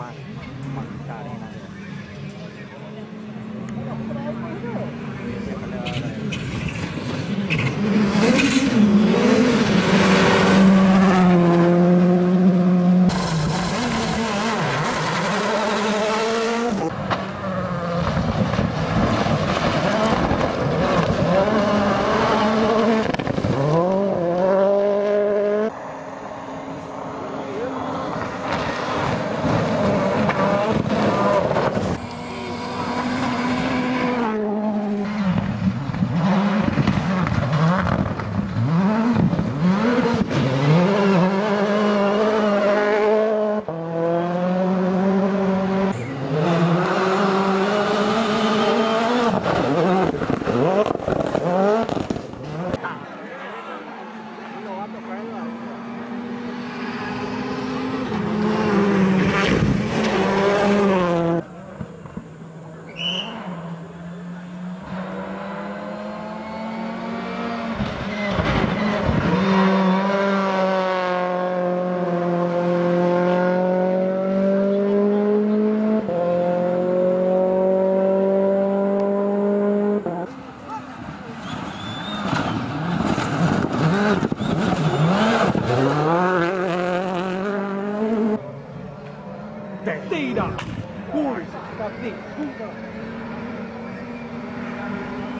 บ้านมันกาแน่นอน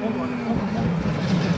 今度はね、今度は。